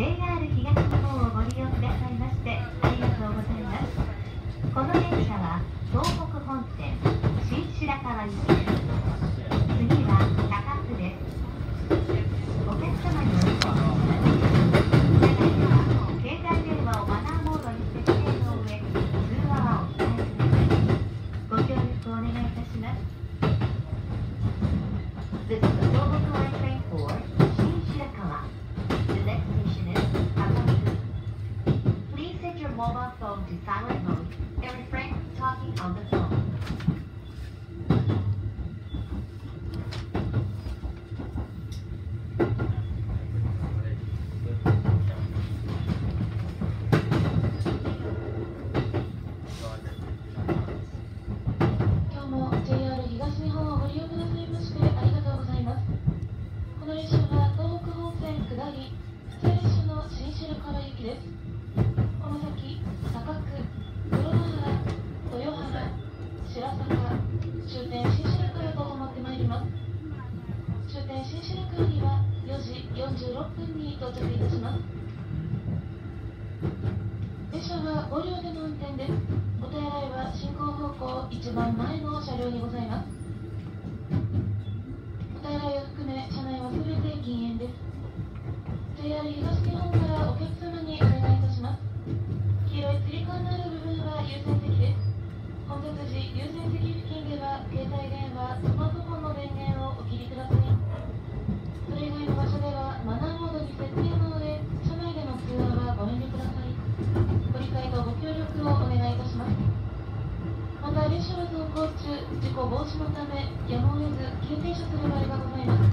JR 東日本をご利用くださいましてありがとうございます。この電車は東北本線新白河行き城川行きです。この先、高久、黒田原、豊原、白坂、終点新城川と止まってまいります。終点新城川には4時46分に到着いたします。列車は5両での運転です。お手洗いは進行方向一番前の車両にございます。優先席付近では携帯電話、スマートフォンの電源をお切りください。それ以外の場所ではマナーモードに設定なので、車内での通話はご遠慮ください。ご理解とご協力をお願いいたします。また列車は走行中、事故防止のため、やむを得ず急停車する場合がございます。